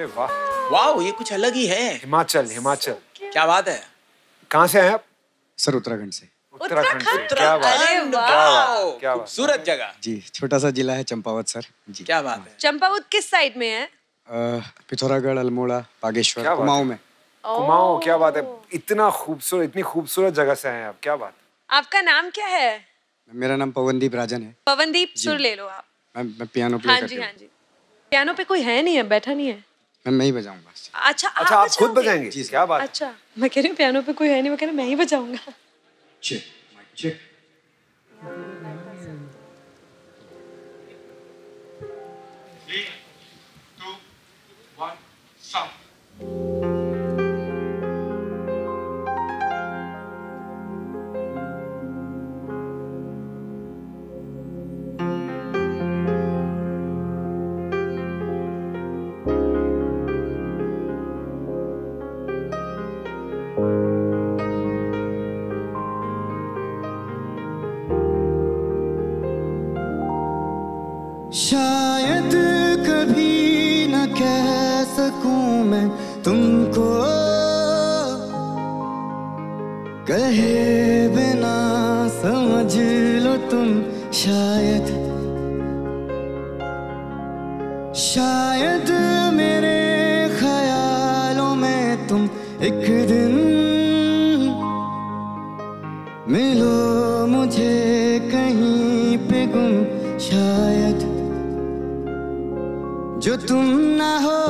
अरे वाह। वाह ये कुछ अलग ही है। हिमाचल हिमाचल। क्या बात है? कहाँ से आए आप? सर उत्तराखंड से। उत्तराखंड से। क्या बात। अरे क्या बात। क्या खूबसूरत जगह। जी छोटा सा जिला है चंपावत सर। जी। क्या बात है। चंपावत किस साइड में है? पिथौरागढ़ अल्मोड़ा बागेश्वर कुमाऊं में। कुमाऊं क्या बात है। इतना खूबसूरत इतनी खूबसूरत जगह से आए आप क्या बात। आपका नाम क्या है? मेरा नाम पवनदीप राजन है। पवनदीप सुर ले लो आप। मैं मैं पियानो प्ले हाँ जी हाँ जी। पियानो पे कोई है नहीं है बैठा नहीं है। मैं मैं ही बजाऊँगा। अच्छा अच्छा आप खुद बजाओगे? बजाएँगे? जी, क्या बात अच्छा मैं कह रही हूँ पियानो पे कोई है नहीं मैं कह रहा मैं ही बजाऊँगा। चेक माइक चेक शायद सकूँ मैं तुमको कहे बिना समझ लो तुम शायद। शायद मेरे ख्यालों में तुम एक दिन मिलो मुझे कहीं पे गुम, शायद। जो तुम ना हो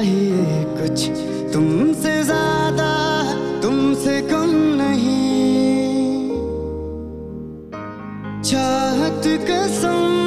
चाहत कसम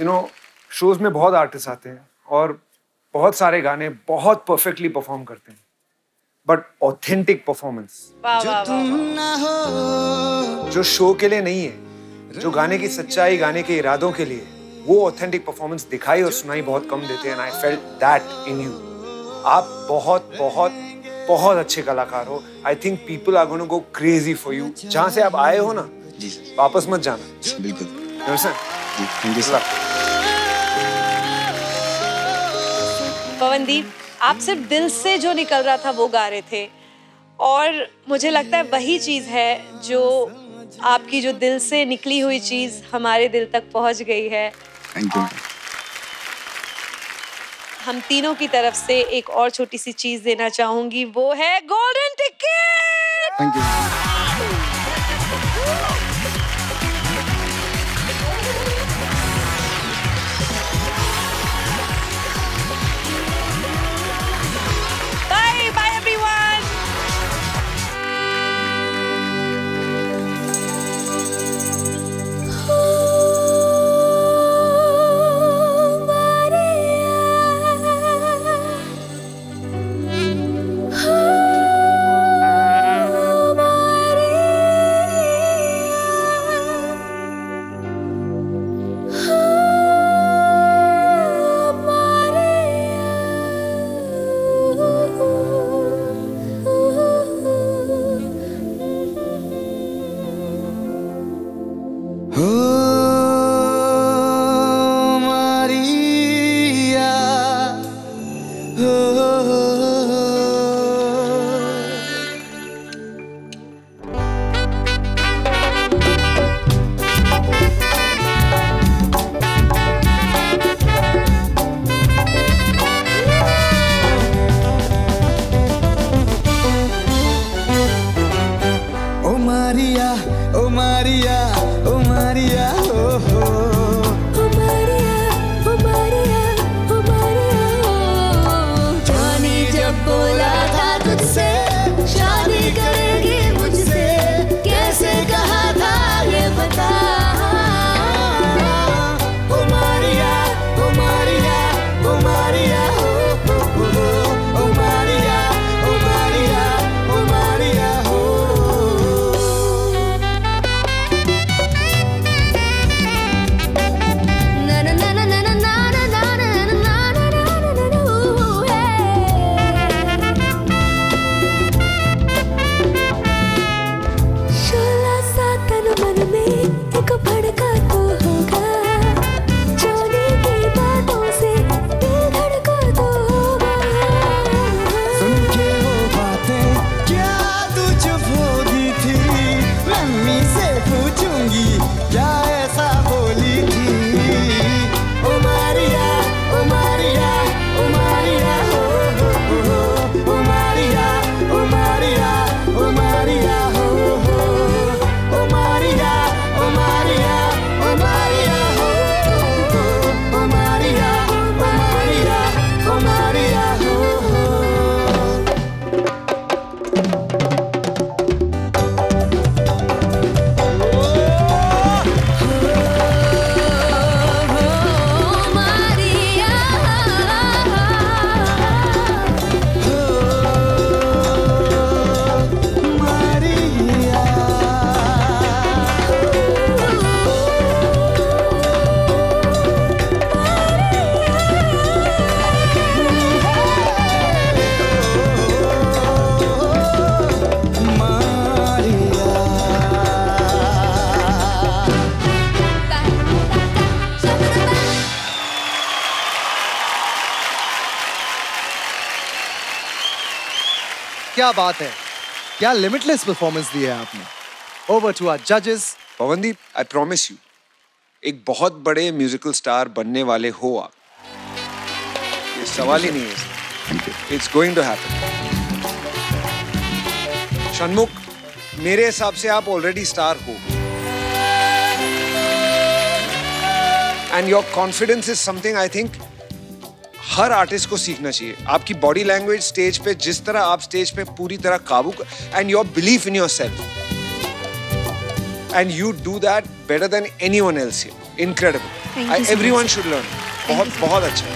you know shows में बहुत आर्टिस्ट आते हैं और बहुत सारे गाने बहुत परफेक्टली परफॉर्म करते हैं। बट ऑथेंटिक परफॉर्मेंस जो तुम ना हो। जो शो के लिए नहीं है जो गाने की सच्चाई गाने के इरादों के लिए वो ऑथेंटिक परफॉर्मेंस दिखाई और सुनाई बहुत कम देते हैं I felt that in you आप बहुत बहुत बहुत अच्छे कलाकार हो। I think people are going to go crazy for you जहाँ से आप आए हो ना जी। सर वापस मत जाना। बिल्कुल। Thank you sir. पवनदीप आप सिर्फ़ दिल से जो निकल रहा था वो गा रहे थे। और मुझे लगता है वही चीज़ है जो आपकी जो दिल से निकली हुई चीज़ हमारे दिल तक पहुँच गई है। Thank you. हम तीनों की तरफ़ से एक और छोटी सी चीज़ देना चाहूँगी वो है गोल्डन टिकट! Thank you. क्या बात है? क्या लिमिटलेस परफॉर्मेंस दी है आपने? ओवर टू आवर जजेस पवनदीप आई प्रॉमिस यू एक बहुत बड़े म्यूजिकल स्टार बनने वाले हो आप। ये सवाल ही नहीं है। It's going to happen Shanmukh मेरे हिसाब से आप ऑलरेडी स्टार हो। And your confidence is something I think her artist को सीखना चाहिए। आपकी बॉडी लैंग्वेज स्टेज पे जिस तरह आप स्टेज पे पूरी तरह काबू and your belief in yourself and you do that better than anyone else incredible everyone should learn बहुत बहुत अच्छा।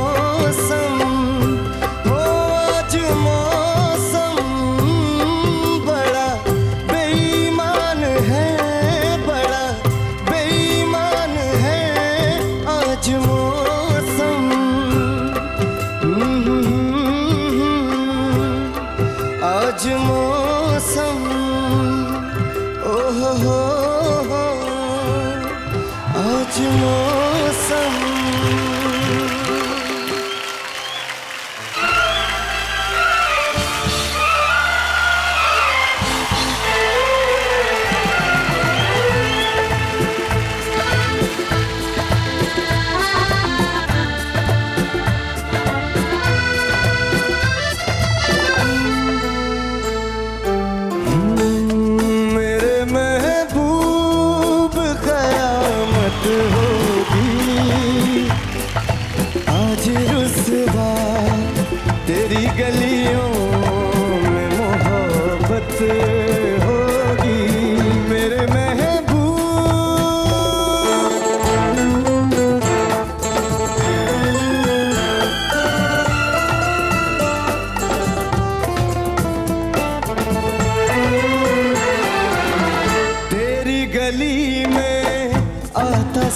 मौसम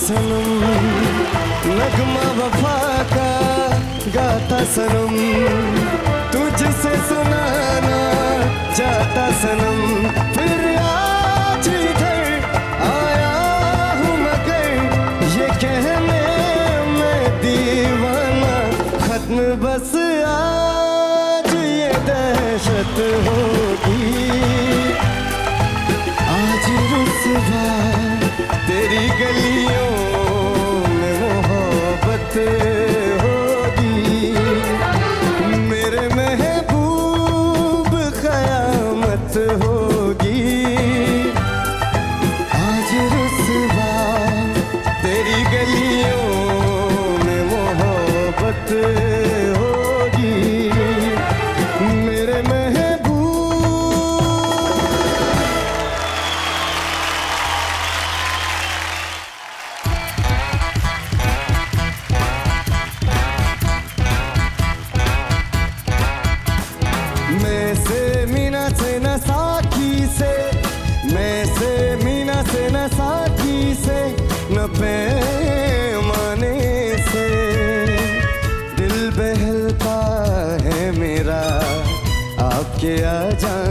सनम, नगमा वफा का गाता सनम। तुझसे सुनाना जाता सनम। फिर आज इधर आया हूँ मगर ये कहने मैं दीवाना खत्म, बस आज ये दहशत होगी। आज रुसवा तेरी गलियों के आ जा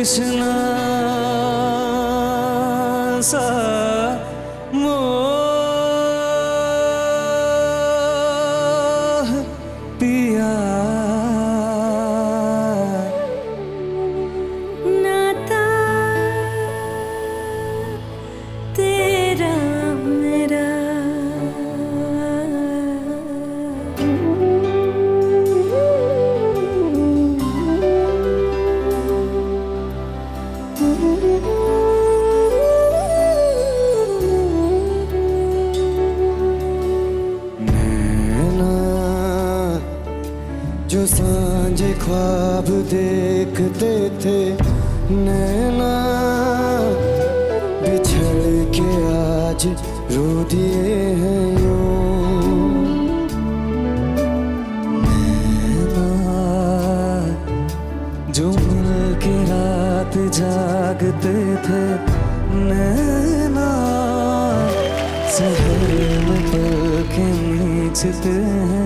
Krishna नैना बिछड़ के आज रो दिए हैं यूँ। नैना जो मिल के रात जागते थे, नैना सहर में पल के हैं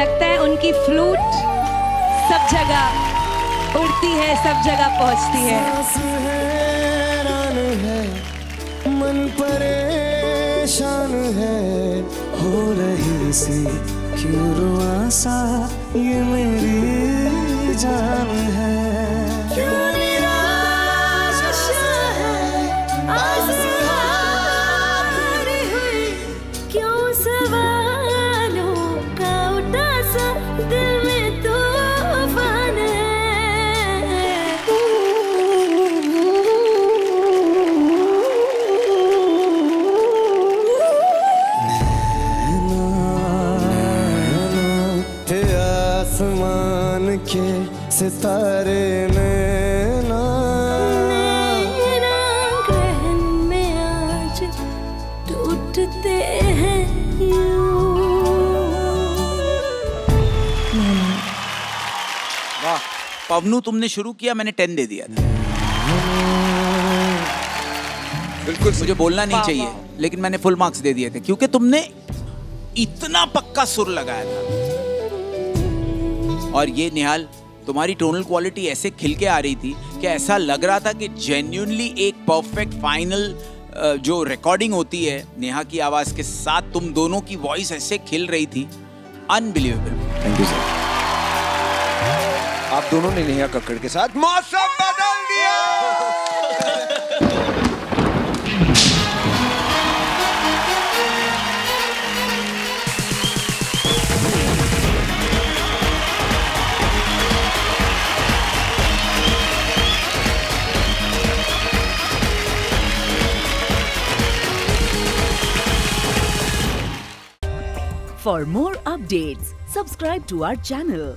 लगता है उनकी फ्लूट सब जगह उड़ती है, सब जगह पहुँचती है। है, मन परेशान है, हो रही सी क्यों रुआसा, ये मेरी जान है। पवनू तुमने शुरू किया मैंने टेन दे दिया था। बिल्कुल मुझे बोलना नहीं चाहिए लेकिन मैंने फुल मार्क्स दे दिए थे क्योंकि तुमने इतना पक्का सुर लगाया था। और ये निहाल तुम्हारी टोनल क्वालिटी ऐसे खिल के आ रही थी कि ऐसा लग रहा था कि जेन्यूनली एक परफेक्ट फाइनल जो रिकॉर्डिंग होती है नेहा की आवाज़ के साथ तुम दोनों की वॉइस ऐसे खिल रही थी। अनबिलीवेबल थैंक यू सर आप दोनों ने नेहा कक्कड़ के साथ मौसम बदल दिया For more updates, subscribe to our channel,